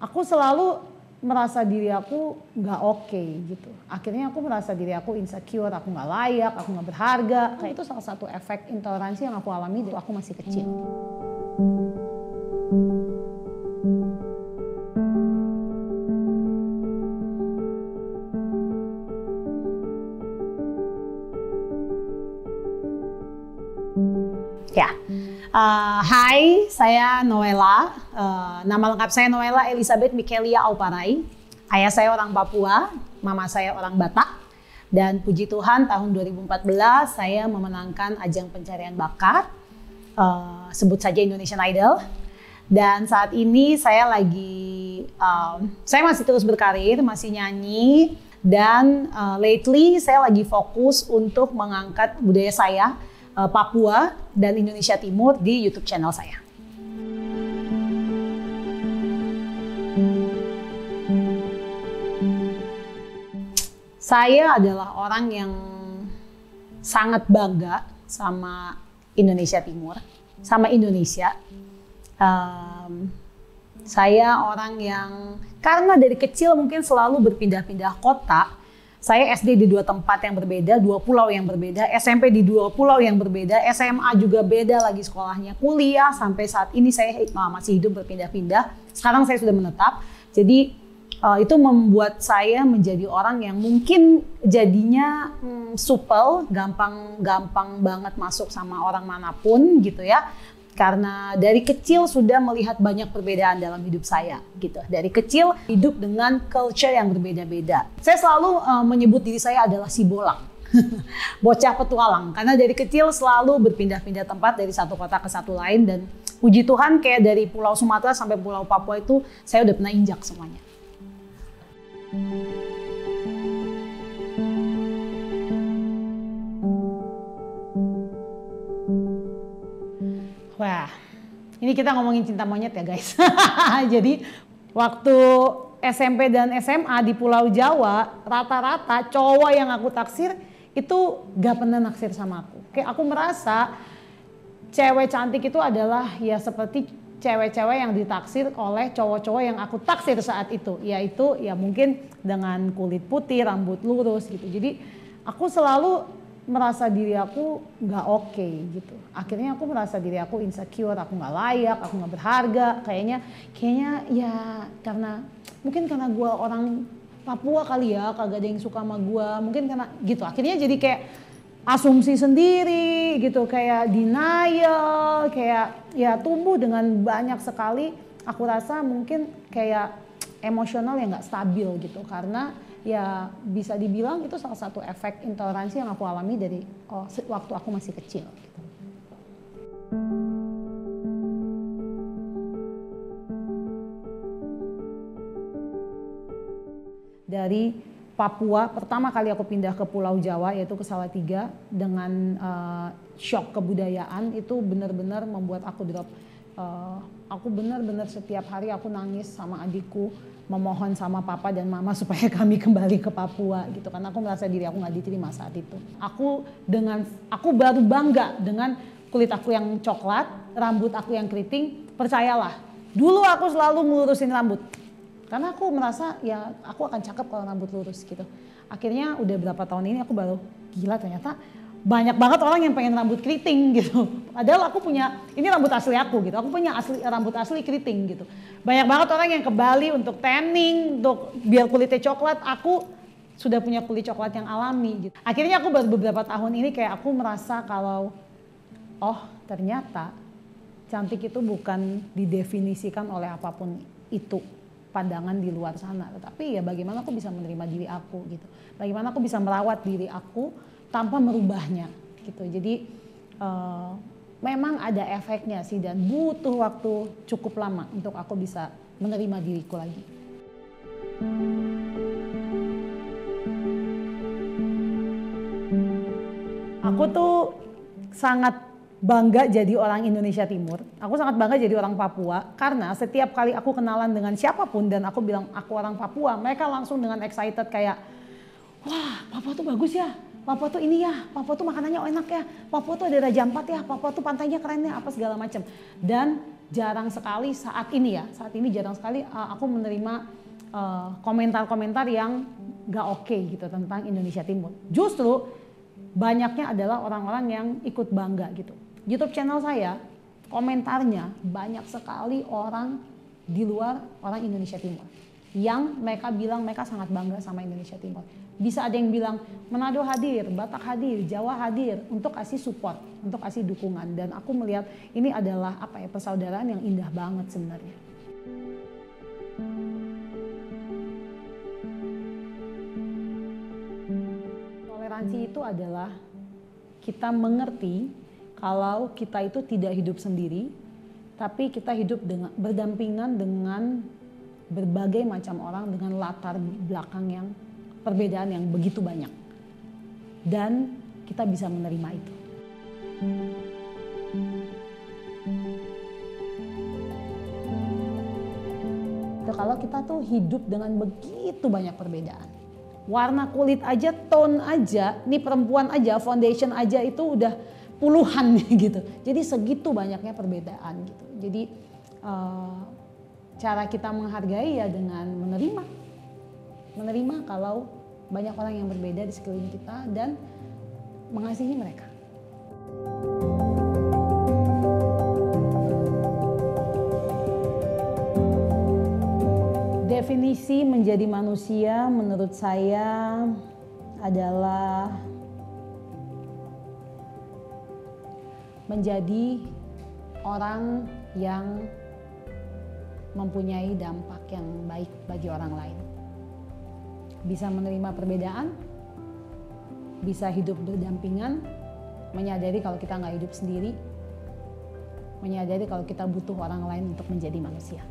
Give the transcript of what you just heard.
aku selalu merasa diri aku nggak oke okay, gitu. Akhirnya aku merasa diri aku insecure, aku nggak layak, aku nggak berharga. Kayak itu salah satu efek intoleransi yang aku alami waktu aku masih kecil. Ya, uh, hai, saya Noela. Uh, nama lengkap saya Noela Elizabeth Mikelia Auparai. Ayah saya orang Papua, mama saya orang Batak. Dan puji Tuhan tahun 2014 saya memenangkan ajang pencarian bakat, uh, sebut saja Indonesian Idol. Dan saat ini saya lagi, um, saya masih terus berkarir, masih nyanyi. Dan uh, lately saya lagi fokus untuk mengangkat budaya saya, Papua dan Indonesia Timur di YouTube channel saya. Saya adalah orang yang sangat bangga sama Indonesia Timur, sama Indonesia. Um, saya orang yang karena dari kecil mungkin selalu berpindah-pindah kota, saya SD di dua tempat yang berbeda, dua pulau yang berbeda, SMP di dua pulau yang berbeda, SMA juga beda lagi sekolahnya, kuliah sampai saat ini saya masih hidup berpindah-pindah. Sekarang saya sudah menetap, jadi uh, itu membuat saya menjadi orang yang mungkin jadinya hmm, supel, gampang-gampang banget masuk sama orang mana pun gitu ya karena dari kecil sudah melihat banyak perbedaan dalam hidup saya gitu. Dari kecil hidup dengan culture yang berbeda-beda. Saya selalu uh, menyebut diri saya adalah si bolang. Bocah petualang karena dari kecil selalu berpindah-pindah tempat dari satu kota ke satu lain dan puji Tuhan kayak dari Pulau Sumatera sampai Pulau Papua itu saya udah pernah injak semuanya. Wah, ini kita ngomongin cinta monyet ya guys. Jadi waktu SMP dan SMA di Pulau Jawa, rata-rata cowok yang aku taksir itu gak pernah naksir sama aku. Kayak aku merasa cewek cantik itu adalah ya seperti cewek-cewek yang ditaksir oleh cowok-cowok yang aku taksir saat itu. Yaitu ya mungkin dengan kulit putih, rambut lurus gitu. Jadi aku selalu merasa diri aku nggak oke okay, gitu. Akhirnya aku merasa diri aku insecure, aku nggak layak, aku nggak berharga. Kayaknya, kayaknya ya karena mungkin karena gue orang Papua kali ya, kagak ada yang suka sama gue. Mungkin karena gitu. Akhirnya jadi kayak asumsi sendiri gitu, kayak denial, kayak ya tumbuh dengan banyak sekali. Aku rasa mungkin kayak emosional yang nggak stabil gitu karena ya bisa dibilang itu salah satu efek intoleransi yang aku alami dari oh, waktu aku masih kecil. Gitu. Dari Papua, pertama kali aku pindah ke Pulau Jawa yaitu ke Salatiga dengan uh, shock kebudayaan itu benar-benar membuat aku drop. Uh, aku benar-benar setiap hari aku nangis sama adikku memohon sama papa dan mama supaya kami kembali ke Papua gitu karena aku merasa diri aku nggak diterima saat itu. Aku dengan aku baru bangga dengan kulit aku yang coklat, rambut aku yang keriting. Percayalah, dulu aku selalu ngelurusin rambut karena aku merasa ya aku akan cakep kalau rambut lurus gitu. Akhirnya udah berapa tahun ini aku baru gila ternyata banyak banget orang yang pengen rambut keriting gitu. Padahal aku punya, ini rambut asli aku gitu. Aku punya asli rambut asli keriting gitu. Banyak banget orang yang ke Bali untuk tanning, untuk biar kulitnya coklat. Aku sudah punya kulit coklat yang alami gitu. Akhirnya aku baru beberapa tahun ini kayak aku merasa kalau, oh ternyata cantik itu bukan didefinisikan oleh apa pun itu pandangan di luar sana. Tetapi ya bagaimana aku bisa menerima diri aku gitu. Bagaimana aku bisa merawat diri aku tanpa merubahnya gitu. Jadi uh, memang ada efeknya sih dan butuh waktu cukup lama untuk aku bisa menerima diriku lagi. Aku tuh sangat bangga jadi orang Indonesia Timur. Aku sangat bangga jadi orang Papua karena setiap kali aku kenalan dengan siapa pun dan aku bilang aku orang Papua, mereka langsung dengan excited kayak, wah Papua tuh bagus ya, Papua tuh ini ya, Papua tuh makanannya enak ya, Papua tuh ada Raja Ampat ya, Papua tuh pantainya keren ya, apa segala macam. Dan jarang sekali saat ini ya, saat ini jarang sekali uh, aku menerima eh, komentar-komentar uh, yang gak oke okay gitu tentang Indonesia Timur. Justru banyaknya adalah orang-orang yang ikut bangga gitu. YouTube channel saya komentarnya banyak sekali orang di luar orang Indonesia Timur yang mereka bilang mereka sangat bangga sama Indonesia Timur. Bisa ada yang bilang Manado hadir, Batak hadir, Jawa hadir untuk kasih support, untuk kasih dukungan dan aku melihat ini adalah apa ya persaudaraan yang indah banget sebenarnya. Toleransi itu adalah kita mengerti kalau kita itu tidak hidup sendiri, tapi kita hidup dengan berdampingan dengan berbagai macam orang dengan latar belakang yang perbedaan yang begitu banyak. Dan kita bisa menerima itu. Kalau kita tuh hidup dengan begitu banyak perbedaan. Warna kulit aja, tone aja, nih perempuan aja, foundation aja itu udah puluhan gitu. Jadi segitu banyaknya perbedaan gitu. Jadi uh, cara kita menghargai ya dengan menerima, menerima kalau banyak orang yang berbeda di sekeliling kita dan mengasihi mereka. Definisi menjadi manusia menurut saya adalah menjadi orang yang mempunyai dampak yang baik bagi orang lain. Bisa menerima perbedaan, bisa hidup berdampingan, menyadari kalau kita nggak hidup sendiri, menyadari kalau kita butuh orang lain untuk menjadi manusia.